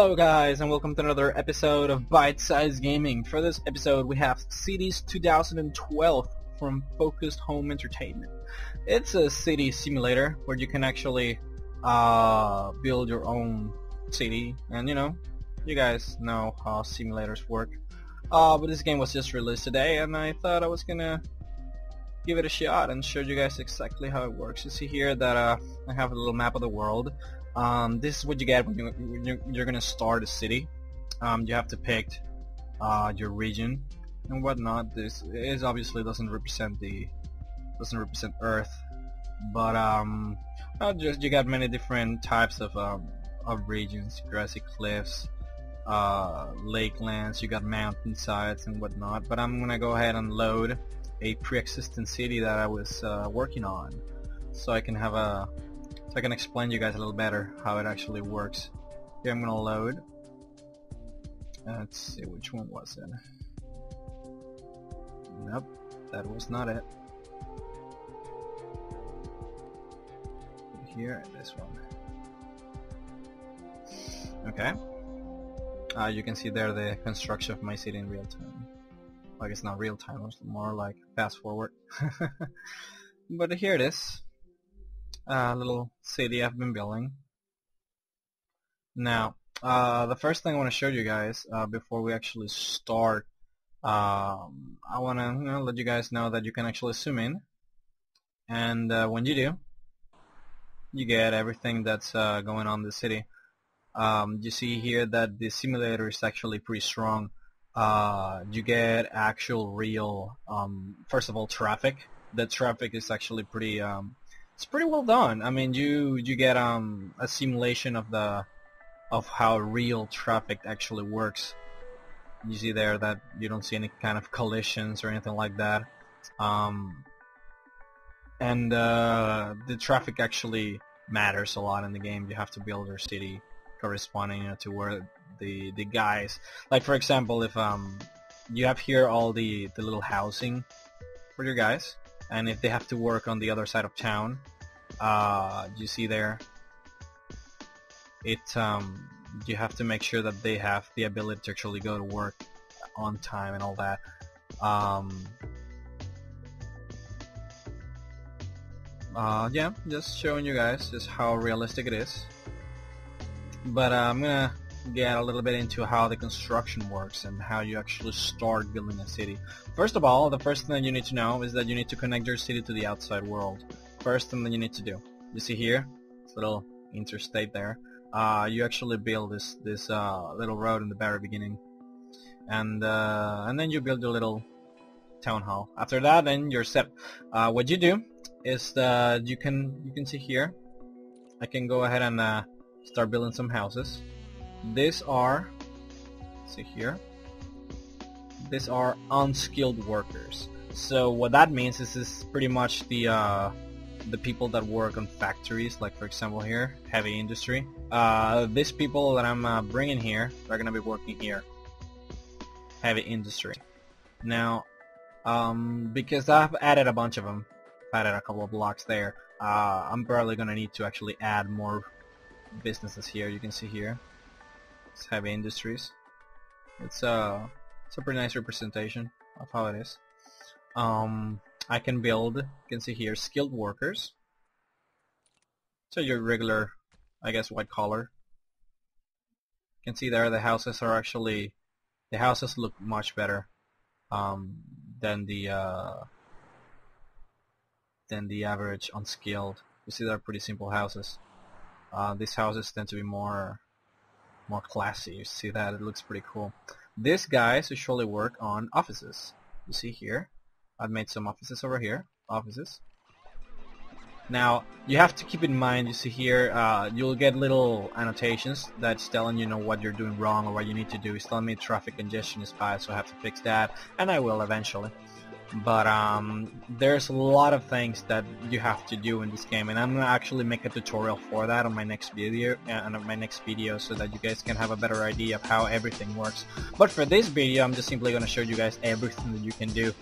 Hello guys and welcome to another episode of Bite Size Gaming. For this episode we have Cities 2012 from Focused Home Entertainment. It's a city simulator where you can actually uh, build your own city and you know, you guys know how simulators work. Uh, but this game was just released today and I thought I was gonna give it a shot and show you guys exactly how it works. You see here that uh, I have a little map of the world um, this is what you get when, you, when you're, you're gonna start a city. Um, you have to pick uh, your region and whatnot. This is obviously doesn't represent the doesn't represent Earth, but um, just you got many different types of um, of regions: grassy cliffs, uh, lakelands. You got mountainsides and whatnot. But I'm gonna go ahead and load a pre-existing city that I was uh, working on, so I can have a so I can explain to you guys a little better how it actually works. Here I'm gonna load. Let's see, which one was it? Nope, that was not it. Here, this one. Okay. Uh, you can see there the construction of my city in real time. Like it's not real time, it's more like fast forward. but here it is uh, little city I've been building. Now, uh, the first thing I want to show you guys uh, before we actually start, um, I want to you know, let you guys know that you can actually zoom in, and uh, when you do, you get everything that's uh, going on in the city. Um, you see here that the simulator is actually pretty strong. Uh, you get actual real, um, first of all, traffic. The traffic is actually pretty um, it's pretty well done. I mean, you you get um a simulation of the of how real traffic actually works. You see there that you don't see any kind of collisions or anything like that. Um, and uh, the traffic actually matters a lot in the game. You have to build your city corresponding you know, to where the the guys, like for example, if um you have here all the the little housing for your guys, and if they have to work on the other side of town, uh, you see there, it um, you have to make sure that they have the ability to actually go to work on time and all that. Um, uh, yeah, just showing you guys just how realistic it is. But uh, I'm gonna get a little bit into how the construction works and how you actually start building a city. First of all, the first thing you need to know is that you need to connect your city to the outside world. First thing that you need to do, you see here, this little interstate there, uh, you actually build this this uh, little road in the very beginning, and uh, and then you build your little town hall. After that, then you're set. Uh, what you do is that you can you can see here, I can go ahead and uh, start building some houses. These are, see here, these are unskilled workers. So what that means is this is pretty much the uh, the people that work on factories, like for example here, heavy industry. Uh, these people that I'm uh, bringing here are gonna be working here, heavy industry. Now, um, because I've added a bunch of them, I've added a couple of blocks there. Uh, I'm probably gonna need to actually add more businesses here. You can see here it's heavy industries. It's a it's a pretty nice representation of how it is. Um, I can build. You can see here skilled workers. So your regular, I guess, white collar. You can see there the houses are actually the houses look much better um, than the uh, than the average unskilled. You see, they're pretty simple houses. Uh, these houses tend to be more more classy. You see that? It looks pretty cool. These guys usually work on offices. You see here? I've made some offices over here. Offices. Now, you have to keep in mind, you see here, uh, you'll get little annotations that's telling you know what you're doing wrong or what you need to do. It's telling me traffic congestion is bad, so I have to fix that, and I will eventually but um, there's a lot of things that you have to do in this game and I'm gonna actually make a tutorial for that on my next video uh, on my next video so that you guys can have a better idea of how everything works. But for this video I'm just simply gonna show you guys everything that you can do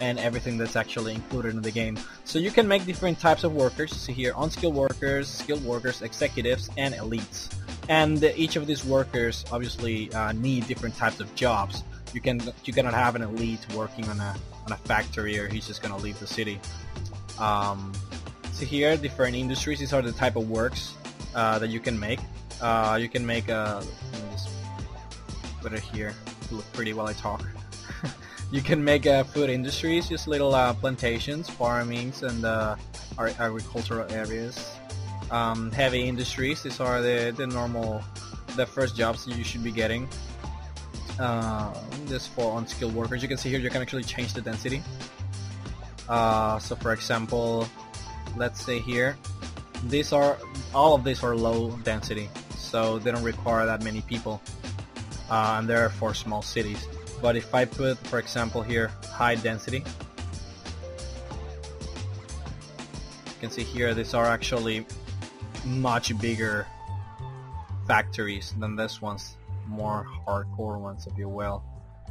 and everything that's actually included in the game. So you can make different types of workers. See here unskilled workers skilled workers executives and elites. And each of these workers obviously uh, need different types of jobs. You can you cannot have an elite working on a on a factory or he's just gonna leave the city. Um, so here, different industries. These are the type of works uh, that you can make. Uh, you can make a. Let me just put it here look pretty while I talk. you can make uh, food industries, just little uh, plantations, farmings, and uh, agricultural areas. Um, heavy industries. These are the the normal, the first jobs you should be getting. Uh, this for unskilled workers. You can see here you can actually change the density. Uh, so for example, let's say here, these are all of these are low density, so they don't require that many people, uh, and they're for small cities. But if I put, for example, here high density, you can see here these are actually much bigger factories than this ones, more hardcore ones, if you will,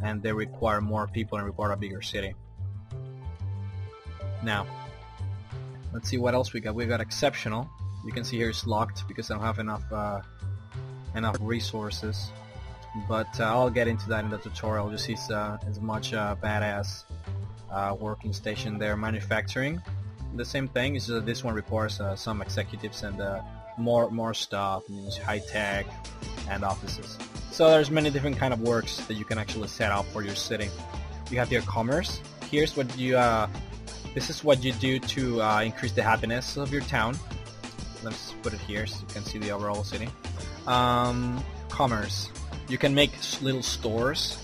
and they require more people and require a bigger city. Now, let's see what else we got. We've got exceptional. You can see here it's locked because I don't have enough uh, enough resources. But uh, I'll get into that in the tutorial. Just see uh, as much uh, badass uh, working station there. Manufacturing, the same thing. Is just this one requires uh, some executives and uh, more more stuff, high tech and offices. So there's many different kind of works that you can actually set up for your city. You have your commerce. Here's what you uh, this is what you do to uh, increase the happiness of your town. Let's put it here so you can see the overall city. Um, commerce. You can make little stores.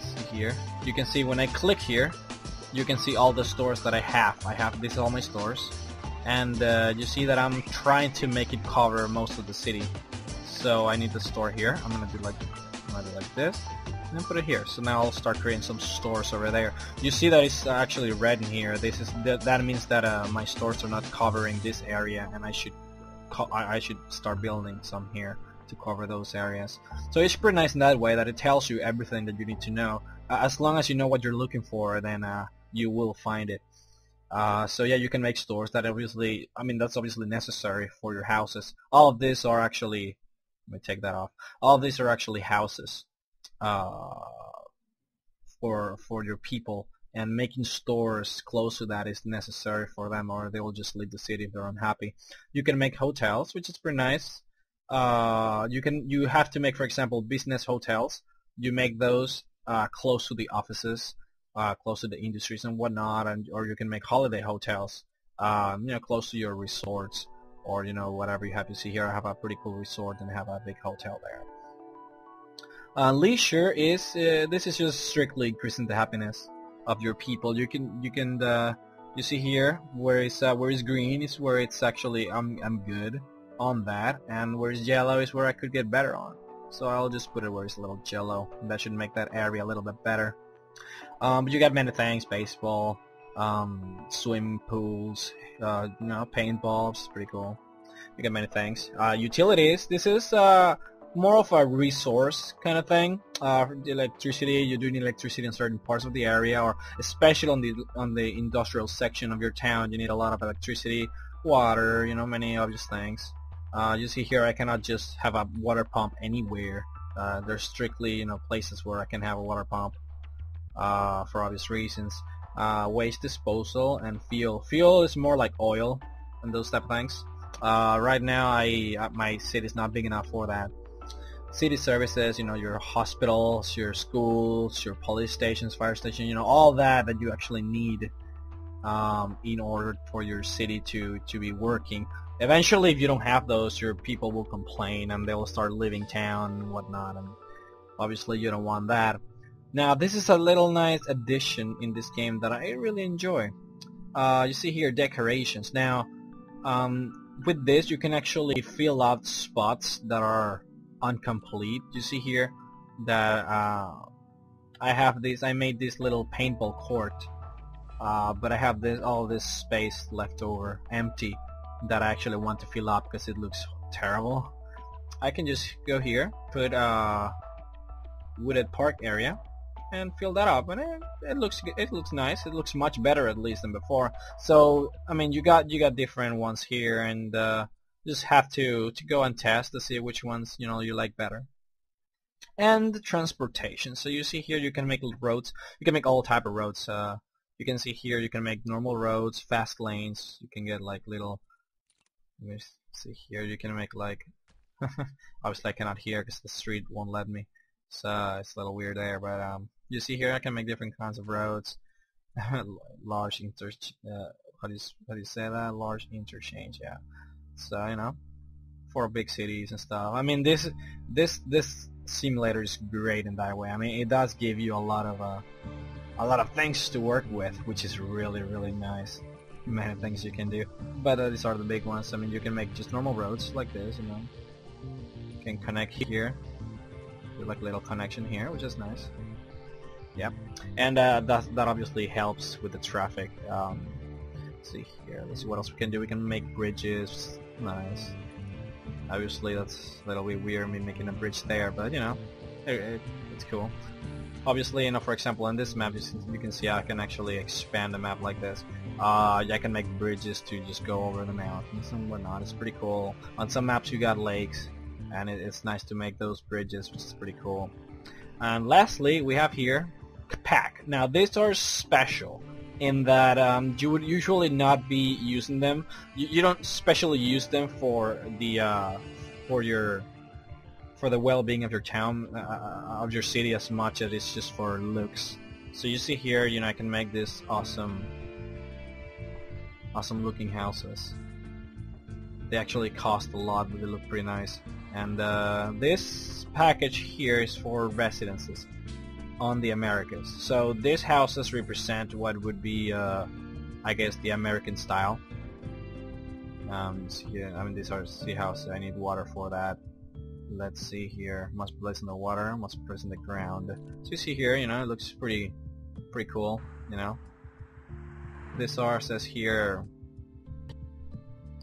See here. You can see when I click here, you can see all the stores that I have. I have these all my stores, and uh, you see that I'm trying to make it cover most of the city. So I need the store here. I'm gonna do like, I'm gonna do like this and put it here. So now I'll start creating some stores over there. You see that it's actually red in here. This is th that means that uh, my stores are not covering this area, and I should I should start building some here to cover those areas. So it's pretty nice in that way that it tells you everything that you need to know. Uh, as long as you know what you're looking for, then uh, you will find it. Uh, so yeah, you can make stores that obviously, I mean, that's obviously necessary for your houses. All of these are actually, let me take that off. All of these are actually houses uh, for for your people and making stores close to that is necessary for them or they will just leave the city if they're unhappy. You can make hotels, which is pretty nice. Uh, you can you have to make, for example, business hotels. You make those uh, close to the offices, uh, close to the industries and whatnot, and or you can make holiday hotels, um, you know, close to your resorts or you know whatever you have. to see here, I have a pretty cool resort and have a big hotel there. Uh, leisure is uh, this is just strictly increasing the happiness of your people. You can you can uh, you see here where it's uh, where it's green is where it's actually I'm I'm good on that, and where it's yellow is where I could get better on. So I'll just put it where it's a little yellow. That should make that area a little bit better. Um, but you got many things: baseball, um, swimming pools, uh, you know, paintballs. Pretty cool. You got many things. Uh, utilities. This is uh, more of a resource kind of thing. Uh, electricity, you do need electricity in certain parts of the area, or especially on the on the industrial section of your town, you need a lot of electricity, water, you know, many obvious things. Uh, you see here, I cannot just have a water pump anywhere. Uh, there's strictly, you know, places where I can have a water pump uh, for obvious reasons. Uh, waste disposal and fuel. Fuel is more like oil and those type of things. Uh, right now, I uh, my city is not big enough for that city services, you know, your hospitals, your schools, your police stations, fire stations, you know, all that that you actually need um, in order for your city to, to be working. Eventually, if you don't have those, your people will complain and they will start leaving town and whatnot, and obviously you don't want that. Now, this is a little nice addition in this game that I really enjoy. Uh, you see here decorations. Now, um, with this, you can actually fill out spots that are incomplete. You see here that uh, I have this. I made this little paintball court, uh, but I have this all this space left over, empty, that I actually want to fill up because it looks terrible. I can just go here, put a uh, wooded park area, and fill that up, and it, it looks it looks nice. It looks much better at least than before. So I mean, you got you got different ones here, and uh, just have to to go and test to see which ones you know you like better. And transportation. So you see here you can make roads. You can make all type of roads uh, you can see here you can make normal roads fast lanes. You can get like little let me see here. You can make like obviously I cannot hear because the street won't let me. So it's a little weird there but um you see here I can make different kinds of roads. Large inter uh, how do you how do you say that? Large interchange yeah. So you know for big cities and stuff. I mean this this this simulator is great in that way. I mean it does give you a lot of uh, a lot of things to work with which is really really nice. Many things you can do. But uh, these are the big ones. I mean you can make just normal roads like this you know. You can connect here do like little connection here which is nice yeah and uh, that, that obviously helps with the traffic um, let's see here let's see what else we can do. We can make bridges nice. Obviously that's a little bit weird me making a bridge there but you know it, it, it's cool. Obviously you know for example in this map you can see I can actually expand the map like this. Uh, I can make bridges to just go over the mountains and whatnot. It's pretty cool. On some maps you got lakes and it, it's nice to make those bridges which is pretty cool. And lastly we have here pack. Now these are special in that um, you would usually not be using them. You, you don't specially use them for the uh, for your for the well-being of your town uh, uh, of your city as much as it's just for looks. So you see here, you know, I can make this awesome, awesome looking houses. They actually cost a lot, but they look pretty nice. And uh, this package here is for residences on the Americas. So these houses represent what would be, uh, I guess, the American style. Um, I mean, these are sea houses. I need water for that. Let's see here. Must place in the water. Must place in the ground. So you see here, you know, it looks pretty, pretty cool. You know, this R says here,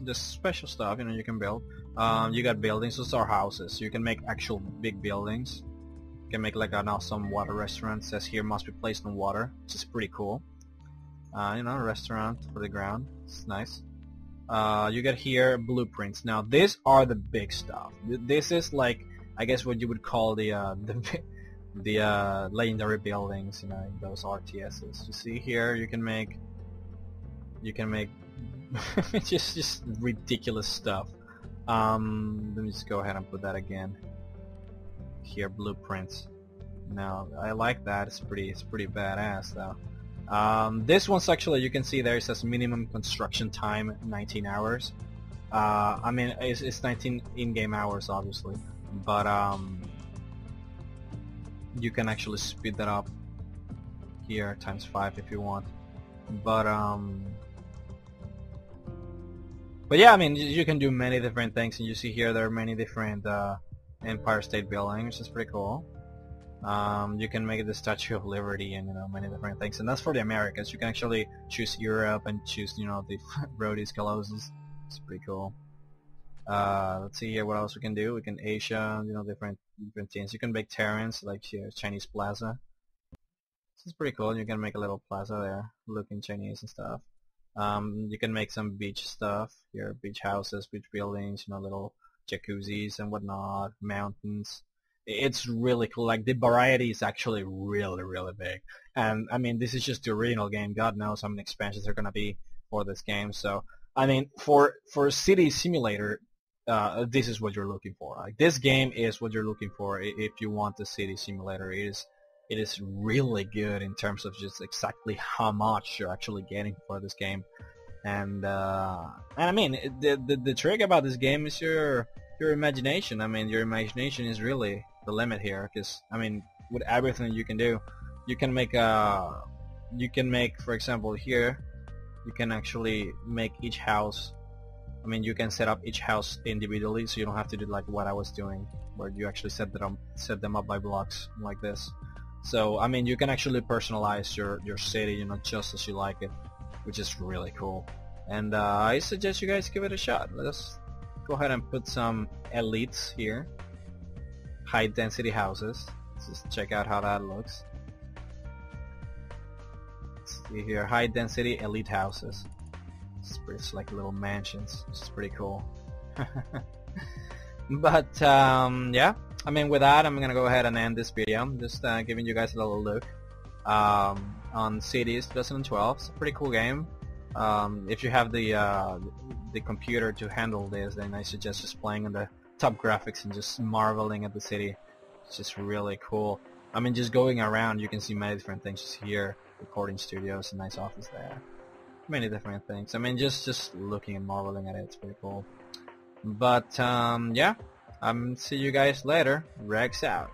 the special stuff. You know, you can build. Um, you got buildings. Those are houses. So you can make actual big buildings can make like an awesome water restaurant. It says here must be placed on water, which is pretty cool. Uh, you know, a restaurant for the ground. It's nice. Uh, you get here blueprints. Now these are the big stuff. This is like I guess what you would call the uh, the the uh, legendary buildings. You know, those RTSs. You see here, you can make you can make just just ridiculous stuff. Um, let me just go ahead and put that again here blueprints. Now I like that. It's pretty. It's pretty badass though. Um, this one's actually you can see there it says minimum construction time 19 hours. Uh, I mean it's, it's 19 in-game hours obviously, but um, you can actually speed that up here times five if you want. But um, but yeah, I mean you can do many different things, and you see here there are many different uh, Empire State Building, which is pretty cool. Um, you can make the Statue of Liberty and you know many different things, and that's for the Americas. You can actually choose Europe and choose you know the Rhodes Colossus. It's pretty cool. Uh, let's see here what else we can do. We can Asia, you know, different different things. You can make terrains like here, Chinese Plaza. This is pretty cool. You can make a little plaza there, looking Chinese and stuff. Um, you can make some beach stuff here, beach houses, beach buildings, you know, little jacuzzis and whatnot, mountains. It's really cool. Like the variety is actually really, really big. And I mean, this is just the original game. God knows how many expansions are gonna be for this game. So I mean, for for a city simulator, uh, this is what you're looking for. Like this game is what you're looking for if you want the city simulator. It is it is really good in terms of just exactly how much you're actually getting for this game and uh, and I mean the, the the trick about this game is your your imagination. I mean your imagination is really the limit here because I mean with everything you can do, you can make a you can make for example here you can actually make each house. I mean you can set up each house individually, so you don't have to do like what I was doing, where you actually set them set them up by blocks like this. So I mean you can actually personalize your your city, you know, just as you like it which is really cool. And uh, I suggest you guys give it a shot. Let's go ahead and put some elites here. High density houses. Let's just check out how that looks. Let's see here, high density elite houses. It's pretty it's like little mansions, is pretty cool. but um, yeah, I mean, with that, I'm gonna go ahead and end this video. Just uh, giving you guys a little look um, on Cities 2012. It's a pretty cool game. Um, if you have the uh, the computer to handle this, then I suggest just playing on the top graphics and just marveling at the city. It's just really cool. I mean, just going around, you can see many different things just here. Recording studios, a nice office there. Many different things. I mean, just just looking and marveling at it, it's pretty cool. But um, yeah, um, see you guys later. Rhexx out.